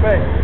准备。